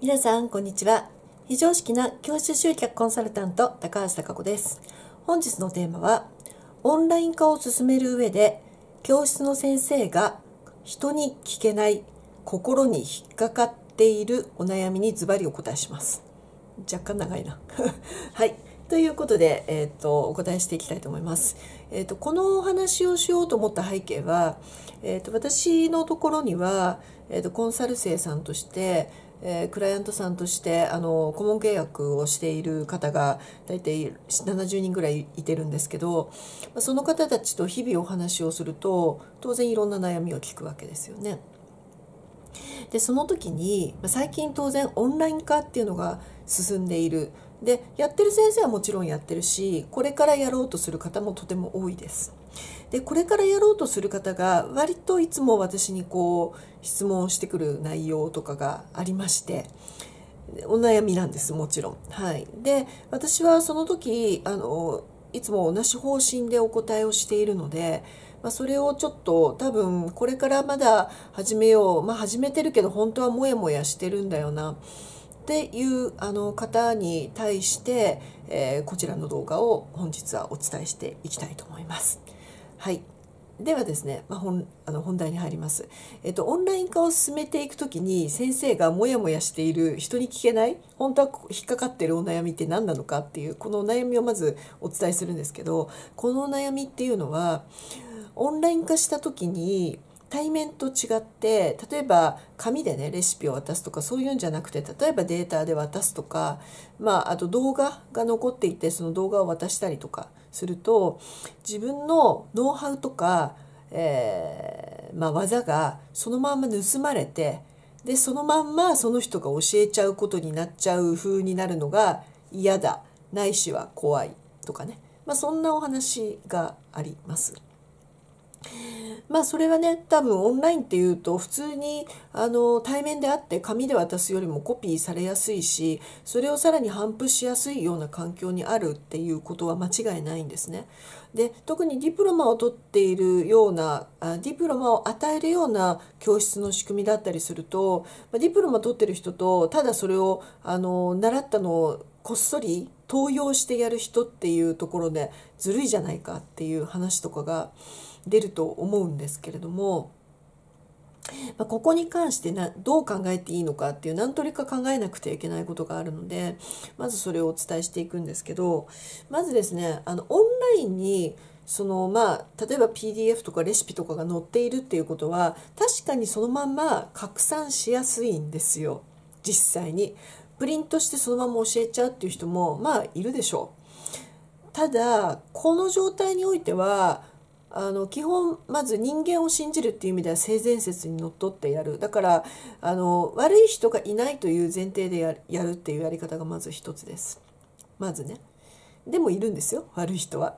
皆さんこんにちは。非常識な教師集客コンサルタント高橋貴子です。本日のテーマはオンライン化を進める上で教室の先生が人に聞けない心に引っかかっているお悩みにズバリお答えします。若干長いな。はい。ということで、えーと、お答えしていきたいと思います。えーと、このお話をしようと思った背景は、えーと、私のところには、えー、とコンサル生さんとして、えー、クライアントさんとしてあの顧問契約をしている方が大体70人ぐらいいてるんですけどその方たちと日々お話をすると当然いろんな悩みを聞くわけですよね。でその時に最近当然オンライン化っていうのが進んでいるでやってる先生はもちろんやってるしこれからやろうとする方もとても多いです。でこれからやろうとする方が割といつも私にこう質問してくる内容とかがありましてお悩みなんですもちろん。はい、で私はその時あのいつも同じ方針でお答えをしているので、まあ、それをちょっと多分これからまだ始めようまあ始めてるけど本当はモヤモヤしてるんだよなっていうあの方に対して、えー、こちらの動画を本日はお伝えしていきたいと思います。はい。ではですね、まあ、本あの本題に入ります、えっと、オンライン化を進めていく時に先生がモヤモヤしている人に聞けない本当は引っかかってるお悩みって何なのかっていうこのお悩みをまずお伝えするんですけどこのお悩みっていうのはオンライン化した時に対面と違って例えば紙でねレシピを渡すとかそういうんじゃなくて例えばデータで渡すとか、まあ、あと動画が残っていてその動画を渡したりとかすると自分のノウハウとか、えー、まあ、技がそのまんま盗まれてでそのまんまその人が教えちゃうことになっちゃう風になるのが嫌だ。ないしは怖い。とかね、まあ、そんなお話があります。まあそれはね多分オンラインっていうと普通にあの対面であって紙で渡すよりもコピーされやすいしそれをさらに反布しやすいような環境にあるっていうことは間違いないんですね。で特にディプロマを取っているようなディプロマを与えるような教室の仕組みだったりするとディプロマ取ってる人とただそれをあの習ったのをこっそり盗用してやる人っていうところでずるいじゃないかっていう話とかが出ると思うんですけれども、まあ、ここに関してなどう考えていいのかっていう何とりか考えなくてはいけないことがあるのでまずそれをお伝えしていくんですけどまずですねあのオンラインにそのまあ例えば PDF とかレシピとかが載っているっていうことは確かにそのまんま拡散しやすいんですよ実際に。プリントしてそのまま教えちゃうっていう人もまあいるでしょう。ただこの状態においてはあの基本まず人間を信じるっていう意味では性善説にのっとってやるだからあの悪い人がいないという前提でややるっていうやり方がまず一つですまずねでもいるんですよ悪い人は。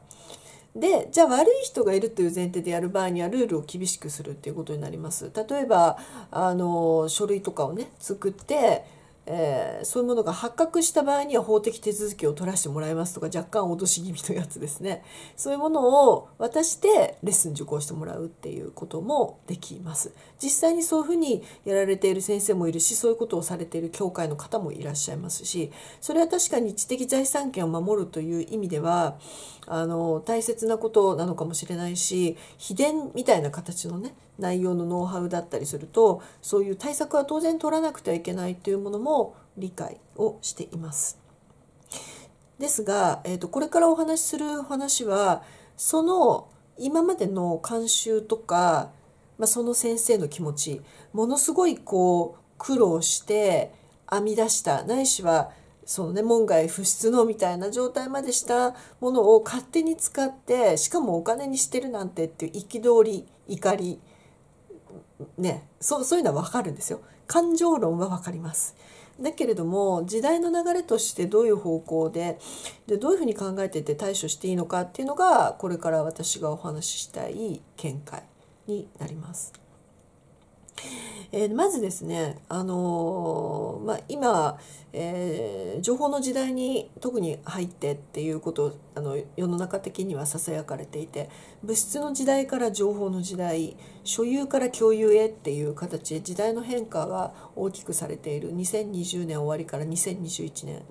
でじゃあ悪い人がいるという前提でやる場合にはルールを厳しくするっていうことになります。例えばあの書類とかをね作ってえー、そういうものが発覚した場合には法的手続きを取らせてもらいますとか若干脅し気味のやつですね。そういうものを渡してレッスン受講してもらうっていうこともできます。実際にそういうふうにやられている先生もいるしそういうことをされている教会の方もいらっしゃいますしそれは確かに知的財産権を守るという意味ではあの大切なことなのかもしれないし秘伝みたいな形のね内容のノウハウだったりするとそういう対策は当然取らなくてはいけないというものも理解をしています。ですが、えーと、これからお話しする話はその今までの慣習とか、まあ、その先生の気持ちものすごいこう苦労して編み出したないしはそのね門外不出のみたいな状態までしたものを勝手に使ってしかもお金にしてるなんてっていう憤り怒りねそうそういうのは分かるんですよ。感情論は分かります。だけれども時代の流れとしてどういう方向ででどういうふうに考えてて対処していいのかっていうのがこれから私がお話ししたい見解。になります。えー、まずですね、あのー、まあ、今、えー、情報の時代に特に入ってっていうことあの世の中的にはささやかれていて物質の時代から情報の時代所有から共有へっていう形で時代の変化が大きくされている2020年終わりから2021年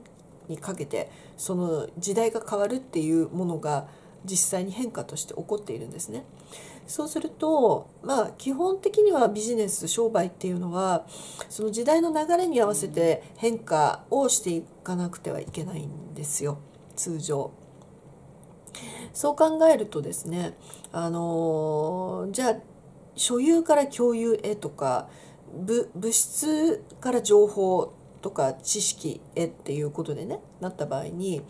にかけてその時代が変わるっていうものが実際に変化として起こっているんですね。そうするとまあ基本的にはビジネス商売っていうのはその時代の流れに合わせて変化をしていかなくてはいけないんですよ通常。そう考えるとですねあのじゃあ所有から共有へとか物質から情報とか知識へっていうことでねなった場合に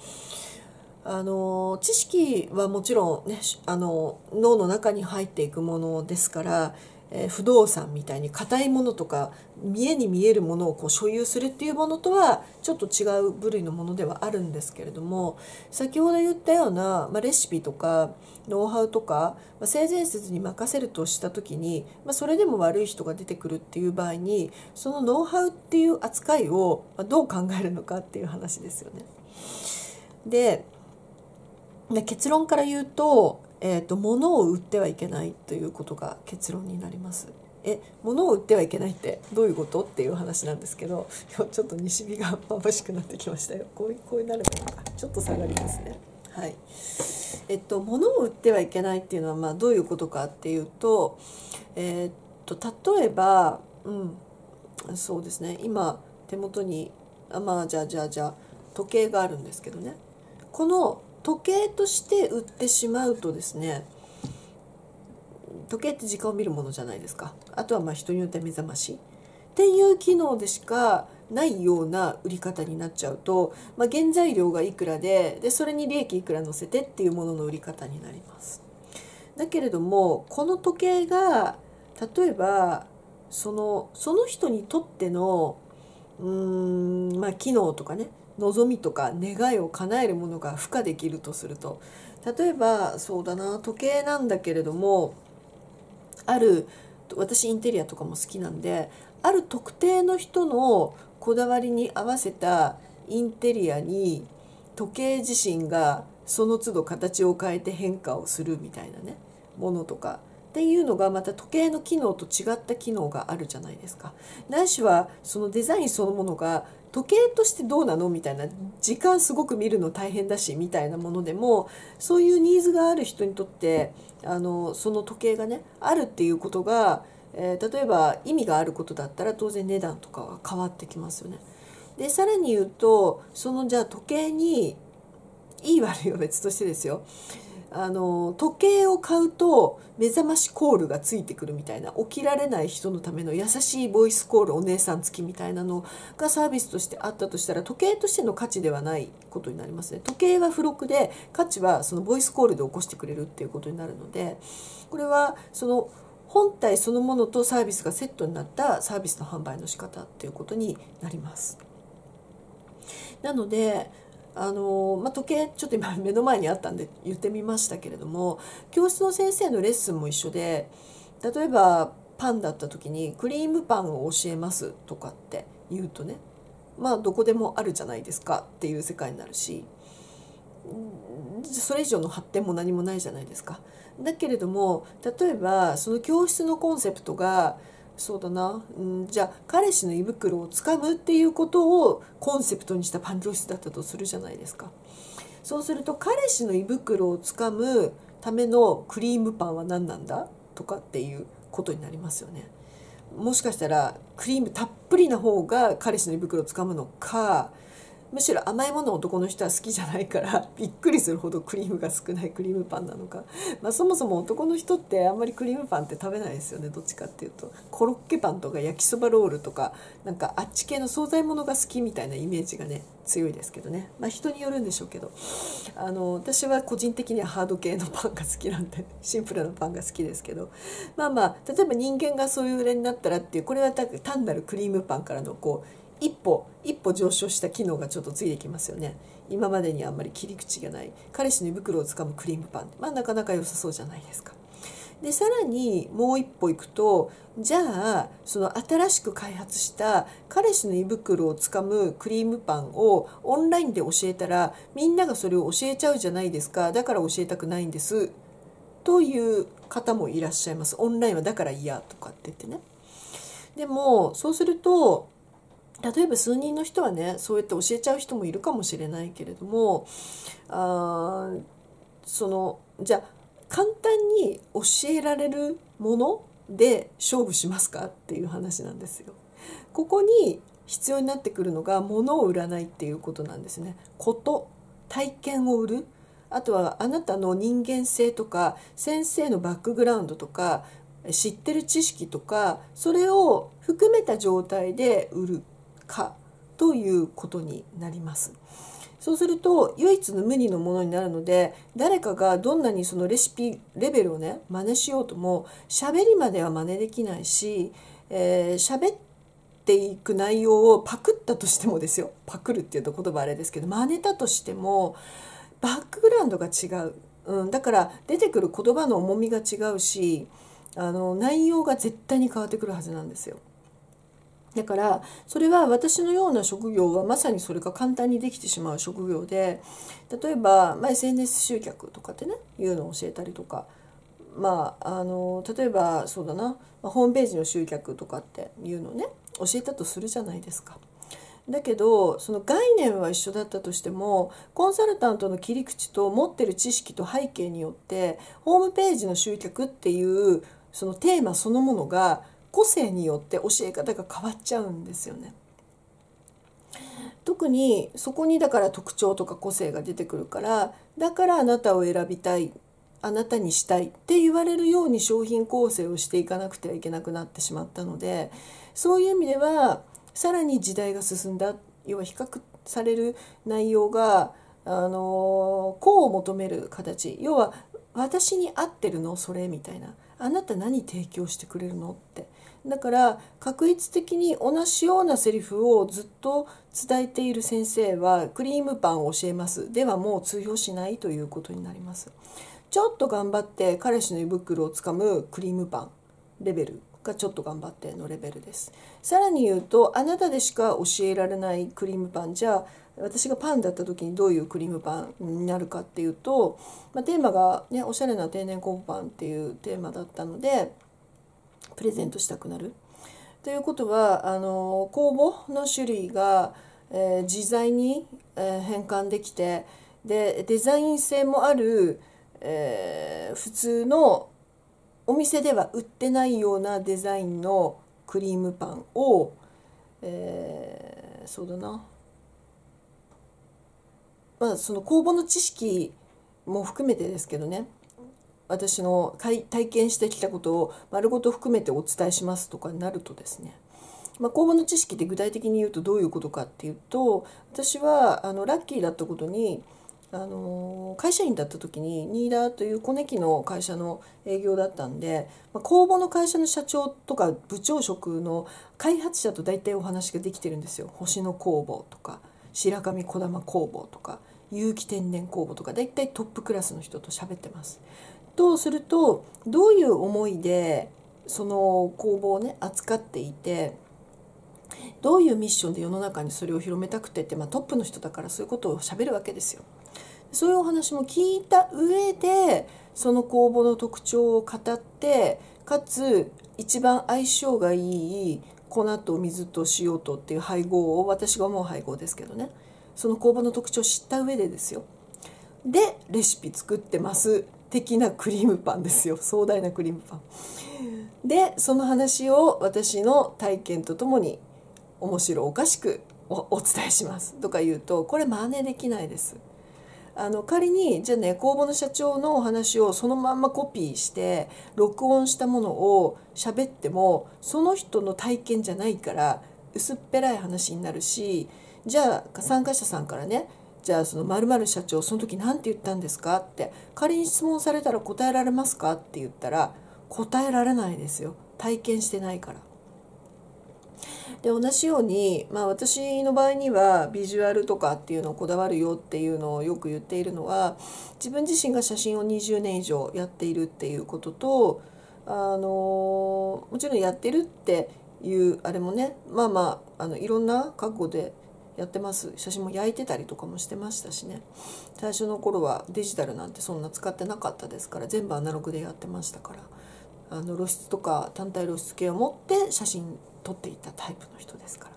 あの知識はもちろんねあの脳の中に入っていくものですから、えー、不動産みたいに硬いものとか見えに見えるものをこう所有するっていうものとはちょっと違う部類のものではあるんですけれども先ほど言ったような、まあ、レシピとかノウハウとか、まあ、性善説に任せるとした時に、まあ、それでも悪い人が出てくるっていう場合にそのノウハウっていう扱いをどう考えるのかっていう話ですよね。でで結論から言うと,、えーと、物を売ってはいけないということが結論になります。え物を売ってはいけないってどういうことっていう話なんですけどちょっと西日が眩しくなってきましたよ。こうこうなればいいか。ちょっと下がりますね。はい。えっと物を売ってはいけないっていうのはまあどういうことかっていうとえー、っと例えばうんそうですね。今手元にあまあじゃあじゃあじゃあ時計があるんですけどね。この時計として売ってしまうとですね時計って時間を見るものじゃないですかあとはまあ人によって目覚ましっていう機能でしかないような売り方になっちゃうと、まあ、原材料がいくらででそれに利益いくら乗せてっていうものの売り方になります。だけれどもこの時計が例えばそのその人にとってのうーんまあ機能とかね望みとか願いを叶えるものが付加できるとすると例えばそうだな時計なんだけれどもある私インテリアとかも好きなんである特定の人のこだわりに合わせたインテリアに時計自身がその都度形を変えて変化をするみたいなねものとかっていうのがまた時計の機能と違った機能があるじゃないですか。ないしはそのデザインそのものが時計としてどうなのみたいな時間すごく見るの大変だしみたいなものでもそういうニーズがある人にとってあのその時計がねあるっていうことが、えー、例えば意味があることだったら当然値段とかは変わってきますよね。でさらに言うとそのじゃあ時計にいい悪いは別としてですよあの時計を買うと目覚ましコールがついてくるみたいな起きられない人のための優しいボイスコールお姉さん付きみたいなのがサービスとしてあったとしたら時計としての価値ではないことになりますね時計は付録で価値はそのボイスコールで起こしてくれるっていうことになるのでこれはその本体そのものとサービスがセットになったサービスの販売の仕方っていうことになります。なのであのまあ、時計ちょっと今目の前にあったんで言ってみましたけれども教室の先生のレッスンも一緒で例えばパンだった時にクリームパンを教えますとかって言うとねまあどこでもあるじゃないですかっていう世界になるしそれ以上の発展も何もないじゃないですか。だけれども例えばその教室のコンセプトがそうだな、うん、じゃあ彼氏の胃袋をつかむっていうことをコンセプトにしたパン教室だったとするじゃないですか。そうすると彼氏の胃袋をつかむためのクリームパンは何なんだ？とかっていうことになりますよね。もしかしたらクリームたっぷりな方が彼氏の胃袋をつかむのかむしろ甘いもの男の人は好きじゃないから びっくりするほどクリームが少ないクリームパンなのか、まあ、そもそも男の人ってあんまりクリームパンって食べないですよね。どっちかっていうと。コロッケパンとか焼きそばロールとかなんかあっち系の惣菜物が好きみたいなイメージがね強いですけどね。まあ人によるんでしょうけど。あの私は個人的にはハード系のパンが好きなんで シンプルなパンが好きですけど。まあまあ例えば人間がそういう例になったらっていうこれは単なるクリームパンからのこう一歩一歩上昇した機能がちょっとついてきますよね。今までにあんまり切り口がない。彼氏の胃袋をつかむクリームパンまあなかなか良さそうじゃないですか。でさらにもう一歩行くとじゃあその新しく開発した彼氏の胃袋をつかむクリームパンをオンラインで教えたらみんながそれを教えちゃうじゃないですか。だから教えたくないんです。という方もいらっしゃいます。オンラインはだから嫌とかって言ってね。でもそうすると例えば数人の人はねそうやって教えちゃう人もいるかもしれないけれどもあそのじゃあ簡単に教えられるもので勝負しますかっていう話なんですよ。ここに必要になってくるのが物を売らないっていうことなんですね。こと体験を売るあとはあなたの人間性とか先生のバックグラウンドとか知ってる知識とかそれを含めた状態で売るかということになります。そうすると唯一の無二のものになるので誰かがどんなにそのレシピレベルをね真似しようとも喋りまでは真似できないし喋、えー、っていく内容をパクったとしてもですよパクるっていうと言葉あれですけど真似たとしてもバックグラウンドが違う、うん、だから出てくる言葉の重みが違うしあの内容が絶対に変わってくるはずなんですよ。だからそれは私のような職業はまさにそれが簡単にできてしまう職業で例えば、まあ、SNS 集客とかってねいうのを教えたりとかまああの例えばそうだなホームページの集客とかっていうのをね教えたとするじゃないですか。だけどその概念は一緒だったとしてもコンサルタントの切り口と持ってる知識と背景によってホームページの集客っていうそのテーマそのものが個性によって教え方が変わっちゃうんですよね。特にそこにだから特徴とか個性が出てくるからだからあなたを選びたいあなたにしたいって言われるように商品構成をしていかなくてはいけなくなってしまったのでそういう意味ではさらに時代が進んだ要は比較される内容があのこう求める形要は私に合ってるのそれみたいなあなた何提供してくれるの？って。だから確率的に同じようなセリフをずっと伝えている先生はクリームパンを教えます。ではもう通用しないということになります。ちょっと頑張って彼氏の胃袋をつかむクリームパンレベルがちょっと頑張ってのレベルです。さらに言うとあなたでしか教えられないクリームパンじゃ私がパンだった時にどういうクリームパンになるかっていうと、まあ、テーマがねおしゃれな天然酵母パンっていうテーマだったのでプレゼントしたくなる。ということはあの酵母の種類が、えー、自在に、えー、変換できてでデザイン性もある、えー、普通のお店では売ってないようなデザインのクリームパンを、えー、そうだなまあその酵母の知識も含めてですけどね。私の体験してきたことを丸ごと含めてお伝えしますとかになるとですね、まあ、公募の知識って具体的に言うとどういうことかっていうと私はあのラッキーだったことにあの会社員だった時にニーダーという小ネキの会社の営業だったんで、まあ、公募の会社の社長とか部長職の開発者と大体お話ができてるんですよ。星の工房とか。白神小玉工房とか有機天然工房とか大体トップクラスの人と喋ってます。とするとどういう思いでその工房をね扱っていてどういうミッションで世の中にそれを広めたくてって、まあ、トップの人だからそういうことをしゃべるわけですよ。そういうお話も聞いた上でその工房の特徴を語ってかつ一番相性がいい粉と水と塩とっていう配合を私が思う配合ですけどね。その工房の特徴を知った上でですよ。でレシピ作ってます的なクリームパンですよ。壮大なクリームパン。でその話を私の体験とともに面白おかしくお伝えします。とか言うとこれ真似できないです。あの仮にじゃあね公募の社長のお話をそのまんまコピーして録音したものを喋ってもその人の体験じゃないから薄っぺらい話になるしじゃあ参加者さんからねじゃあその〇〇社長その時何て言ったんですかって仮に質問されたら答えられますかって言ったら答えられないですよ体験してないから。で同じように、まあ、私の場合にはビジュアルとかっていうのをこだわるよっていうのをよく言っているのは自分自身が写真を20年以上やっているっていうこととあのもちろんやってるっていうあれもねまあまああのいろんな覚悟でやってます。写真も焼いてたりとかもしてましたしね。最初の頃はデジタルなんてそんな使ってなかったですから全部アナログでやってましたから。あの露出とか単体露出系を持って写真撮っていたタイプの人ですから、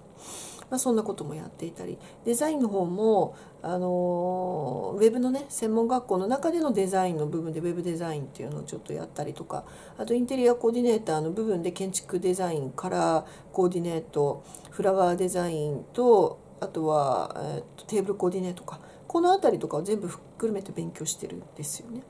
まあ、そんなこともやっていたり。デザインの方もあのウェブのね専門学校の中でのデザインの部分でウェブデザインっていうのをちょっとやったりとか。あとインテリアコーディネーターの部分で建築デザインからコーディネートフラワーデザインとあとは、えー、とテーブルコーディネートか。この辺りとかを全部含めて勉強してるんですよね。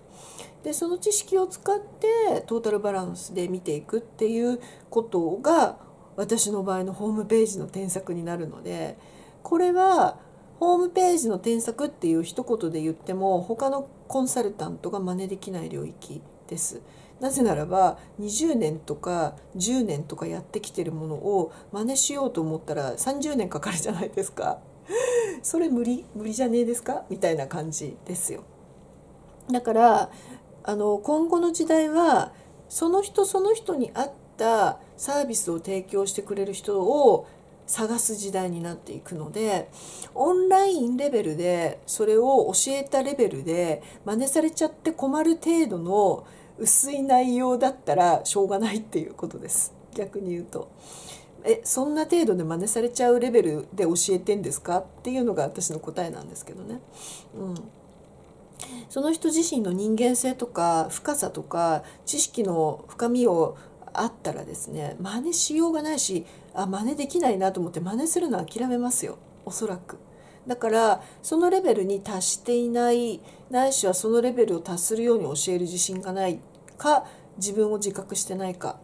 でその知識を使ってトータルバランスで見ていくっていうことが私の場合のホームページの添削になるのでこれはホームページの添削っていう一言で言っても他のコンサルタントが真似できない領域です。なぜならば20年とか10年とかやってきてるものを真似しようと思ったら30年かかるじゃないですか。それ無理無理じゃねえですか？みたいな感じですよ。だからあの今後の時代はその人その人に合ったサービスを提供してくれる人を探す時代になっていくのでオンラインレベルでそれを教えたレベルで真似されちゃって困る程度の薄い内容だったらしょうがないっていうことです逆に言うと。えそんな程度で真似されちゃうレベルで教えてんですか？っていうのが私の答えなんですけどね。うんその人自身の人間性とか深さとか知識の深みをあったらですね真似しようがないしあ真似できないなと思って真似するのは諦めますよおそらく。だからそのレベルに達していないないしはそのレベルを達するように教える自信がないか自分を自覚してないか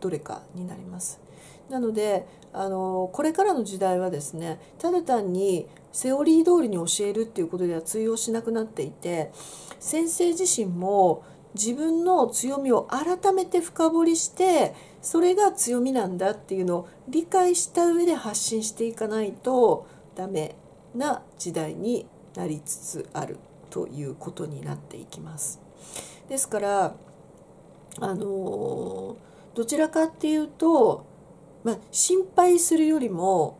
どれかになります。なのであのこれからの時代はですねただ単にセオリー通りに教えるっていうことでは通用しなくなっていて先生自身も自分の強みを改めて深掘りしてそれが強みなんだっていうのを理解した上で発信していかないとダメな時代になりつつあるということになっていきます。ですからあのどちらかっていうと、まあ、心配するよりも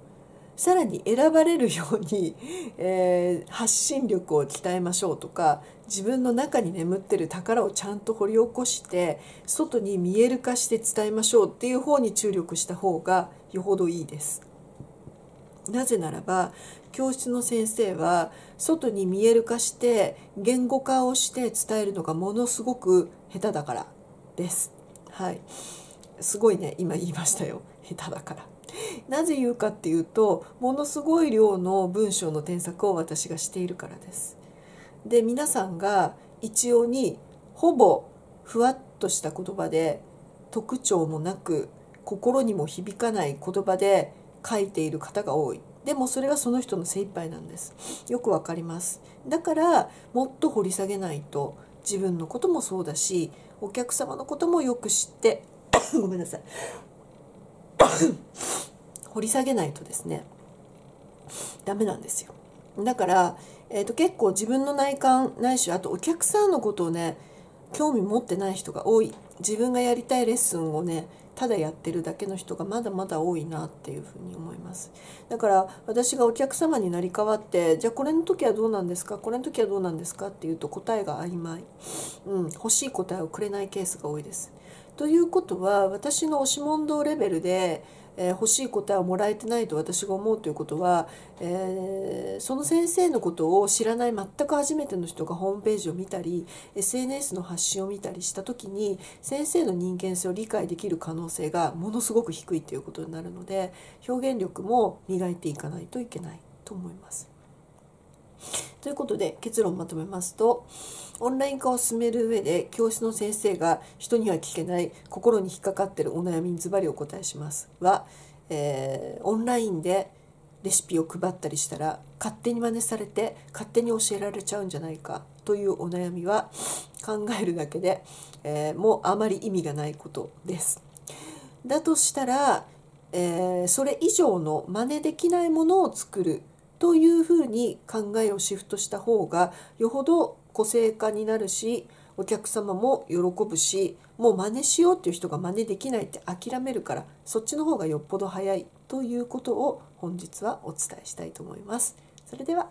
さらに選ばれるように、えー、発信力を鍛えましょうとか自分の中に眠ってる宝をちゃんと掘り起こして外に見える化して伝えましょうっていう方に注力した方がよほどいいです。なぜならば教室の先生は外に見える化して言語化をして伝えるのがものすごく下手だからです。はい、すごいね今言いましたよ下手だから。なぜ言うかっていうとものすごい量の文章の添削を私がしているからです。で皆さんが一様にほぼふわっとした言葉で特徴もなく心にも響かない言葉で書いている方が多いでもそれはその人の精一杯なんですよくわかりますだからもっと掘り下げないと自分のこともそうだしお客様のこともよく知って ごめんなさい 掘り下げないとですねダメなんですよ。だから、えーと、結構自分の内観ないしあとお客さんのことをね興味持ってない人が多い。自分がやりたいレッスンをねただやってるだけの人がまだまだ多いなっていうふうに思います。だから私がお客様になり代わってじゃあこれの時はどうなんですか？これの時はどうなんですか？っていうと答えが曖昧、うん、欲しい答えをくれないケースが多いです。ということは私の押し問答レベルでえー、欲しい答えをもらえてないと私が思うということは、えー、その先生のことを知らない全く初めての人がホームページを見たり SNS の発信を見たりした時に先生の人間性を理解できる可能性がものすごく低いということになるので表現力も磨いていかないといけないと思います。ということで結論まとめますとオンライン化を進める上で教室の先生が人には聞けない心に引っかかってるお悩みにズバリお答えしますは、えー、オンラインでレシピを配ったりしたら勝手に真似されて勝手に教えられちゃうんじゃないかというお悩みは考えるだけで、えー、もうあまり意味がないことです。だとしたら、えー、それ以上の真似できないものを作るというふうに考えをシフトした方がよほど個性化になるしお客様も喜ぶしもう真似しようっていう人が真似できないって諦めるからそっちの方がよっぽど早いということを本日はお伝えしたいと思います。それでは